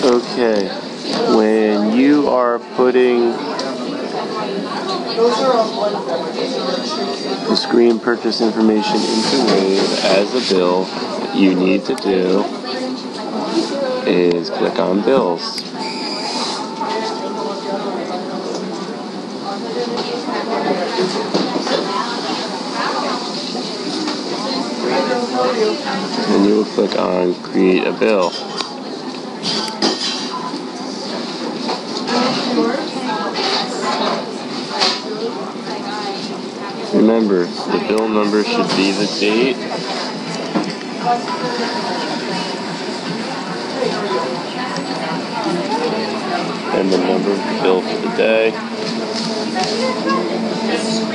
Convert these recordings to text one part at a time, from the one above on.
Okay, when you are putting the screen purchase information into Wave as a bill, what you need to do is click on Bills. And you will click on Create a Bill. Remember, the bill number should be the date. And the number of the bill for the day.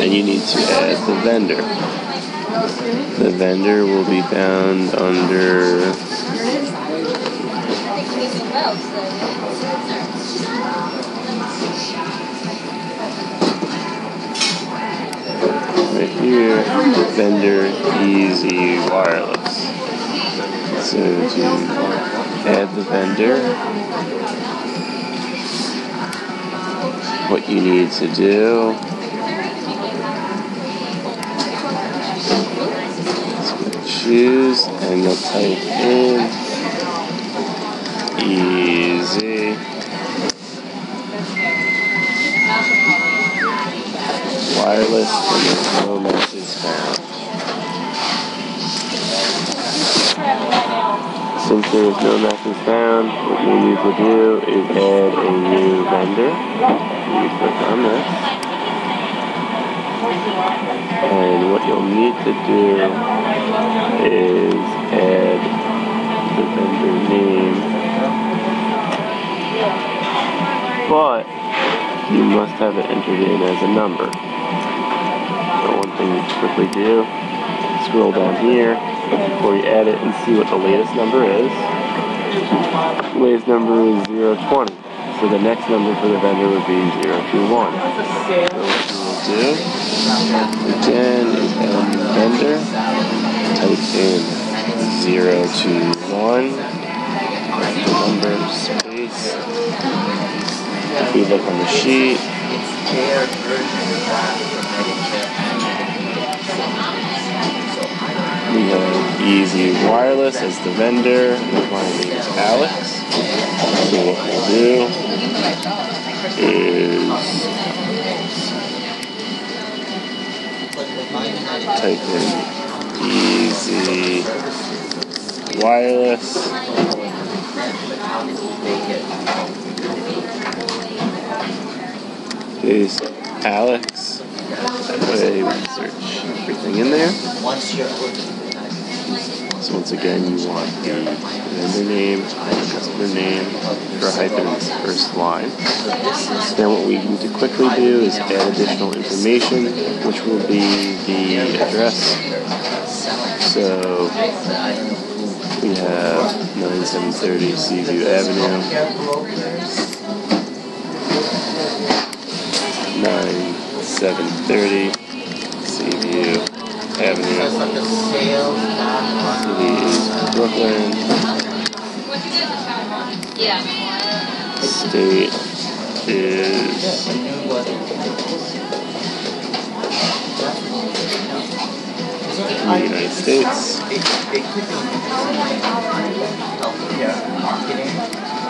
And you need to add the vendor. The vendor will be found under right here, vendor easy wireless. So to add the vendor, what you need to do is choose and you'll type in easy wireless and there's no message found. Since there is no message found, what you need to do is add a new vendor. You click on this. And what you'll need to do is add the vendor name. But you must have it entered in as a number. So one thing you quickly do, scroll down here before you add it and see what the latest number is. The latest number is 020. So the next number for the vendor would be 021. So do, again, um, new vendor, type in 021, the number, space, if we look on the sheet, we have Easy Wireless as the vendor. My name is Alex. So what we'll do is type in Easy Wireless. is Alex. That way we search everything in there. So once again, you want the vendor name, customer name, for the first line. Now what we need to quickly do is add additional information, which will be the address. So we have 9730 Seaview Avenue. nine seven thirty Seaview Avenue. City is Brooklyn. Yeah. State is the United States.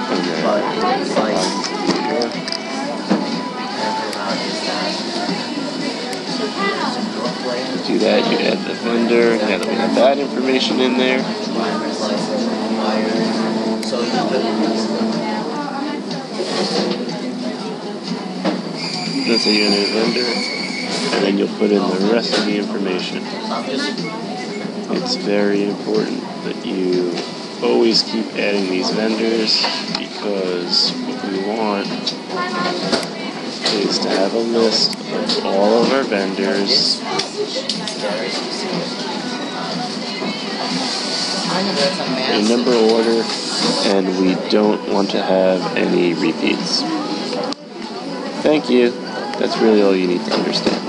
And then. Do that, you add the vendor, now that we have that information in there. That's a unit vendor, and then you'll put in the rest of the information. It's very important that you always keep adding these vendors because what we want is to have a list of all of our vendors in number order and we don't want to have any repeats. Thank you. That's really all you need to understand.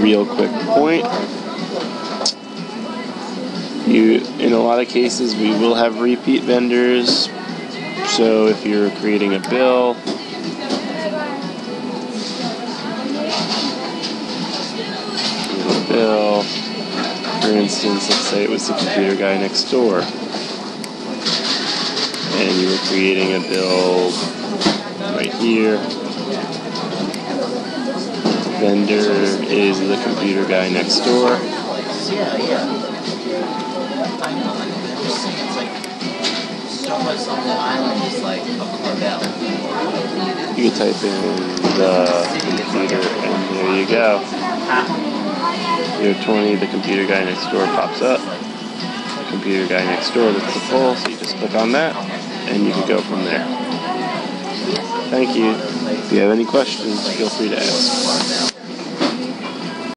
real quick point. You, in a lot of cases, we will have repeat vendors. So if you're creating a bill, instance, let's say it was the computer guy next door, and you were creating a bill right here. Vendor is the computer guy next door. You type in the computer, and there you go. You're 20, the computer guy next door pops up. Computer guy next door, that's the poll, so you just click on that, and you can go from there. Thank you. If you have any questions, feel free to ask.